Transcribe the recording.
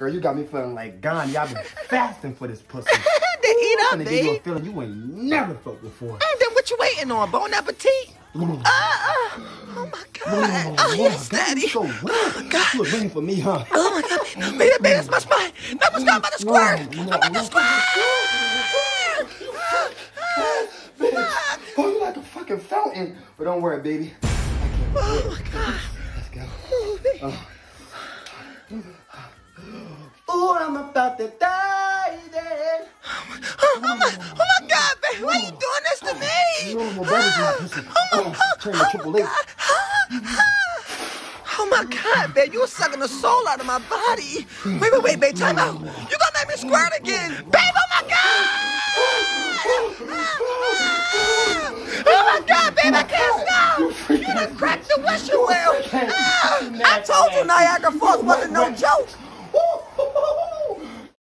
Girl, you got me feeling like Gandhi. I've been fasting for this pussy. then eat up, gonna give you a feeling you ain't never felt before. And then what you waiting on? Bon appetit? Mm. Uh, uh, oh my mm, God. Mm, oh, mm. yes, daddy. So Oh my God. You was waiting for me, huh? Oh my God, baby, baby, that's my spine. My spine. I'm about to squirt. I'm about to squirt. Oh, you like a fucking fountain. But don't worry, baby. I can't Oh my God. Let's go. Oh, about to die then. Oh, oh my, oh my God, baby, why are you doing this to me? Know my my. Oh. Oh my God, babe, you were sucking the soul out of my body. Wait, wait, wait, babe, time out. You gonna make me squirt again. Babe, oh my God! Oh my God, babe, I can't stop. You done cracked the wishing well. I told you Niagara Falls wasn't no joke.